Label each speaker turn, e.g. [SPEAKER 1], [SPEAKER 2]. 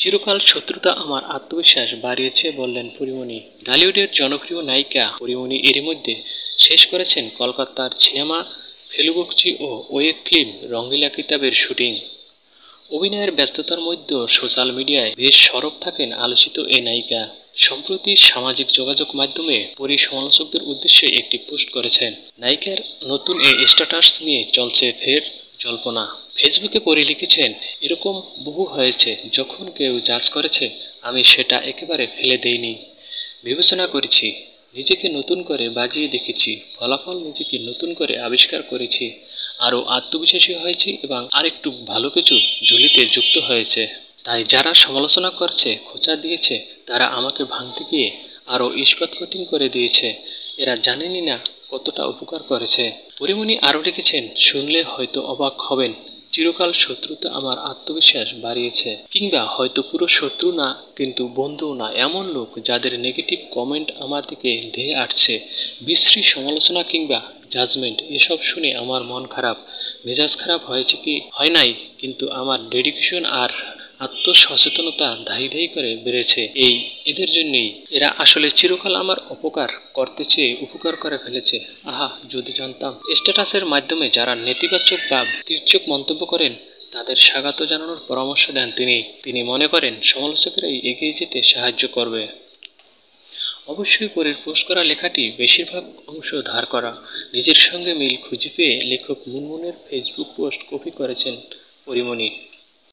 [SPEAKER 1] চিরকাল শত্রুতা আমার আত্মবিশ্বাস বাড়িয়েছে, বললেন পরিমণি। ঢালিউডের জনপ্রিয় নায়িকা পরিমণি এরই মধ্যে শেষ করেছেন কলকাতার সিনেমা, ফেলুবকচি ও ওয়েব ফিল্ম রঙ্গিলা কিতাবের শুটিং। অভিনয়ের ব্যস্ততার মধ্যেও সোশ্যাল মিডিয়ায় বেশ সরব থাকেন আলোচিত এ নায়িকা। সম্প্রতি সামাজিক যোগাযোগ মাধ্যমে পরি সমালোচকদের উদ্দেশ্যে একটি পোস্ট করেছেন। নায়িকার নতুন এই স্ট্যাটাস নিয়ে চলছে ফের জল্পনা। ফেসবুকে পরে লিখেছেন, এরকম বহু হয়েছে, যখন কেউ জাজ করেছে, আমি সেটা একেবারে ফেলে দেইনি। বিবেচনা করেছি, নিজেকে নতুন করে বাজিয়ে দেখেছি, ফলাফল নিজেকে নতুন করে আবিষ্কার করেছি, আরও আত্মবিশ্বাসী হয়েছি এবং আরেকটু ভালো কিছু ঝুলিতে যুক্ত হয়েছে। তাই যারা সমালোচনা করছে, খোঁচা দিয়েছে, তারা আমাকে ভাঙতে গিয়ে আরও ইস্পাত কঠিন করে দিয়েছে। এরা জানেনই না কতটা উপকার করেছে। পরিমণি আরও লিখেছেন, শুনলে হয়তো অবাক হবেন। চিরকাল শত্রুতা আমার আত্মবিশ্বাস বাড়িয়েছে। কিংবা হয়তো পুরো শত্রু না, কিন্তু বন্ধুও না, এমন লোক যাদের নেগেটিভ কমেন্ট আমার দিকে ধেয়ে আসছে বিশ্রী সমালোচনা কিংবা জাজমেন্ট এসব শুনে আমার মন খারাপ। মেজাজ খারাপ হয়েছে কি? হয় নাই, কিন্তু আমার ডেডিকেশন আর আত্মসচেতনতা ধাই ধাই করে বেড়েছে। এই এদের জন্যই এরা আসলে চিরকাল আমার উপকার করতে চেয়ে উপকার করে ফেলেছে। আহা, যদি জানতাম। স্ট্যাটাসের মাধ্যমে যারা নেতিবাচক বা তির্যক মন্তব্য করেন, তাদের স্বাগত জানানোর পরামর্শ দেন তিনি। তিনি মনে করেন, সমালোচকেরাই এগিয়ে যেতে সাহায্য করবে। অবশ্যই পরের পোস্ট করা লেখাটি বেশিরভাগ অংশ ধার করা। নিজের সঙ্গে মিল খুঁজে পেয়ে লেখক মুনমুনের ফেসবুক পোস্ট কপি করেছেন পরিমণি।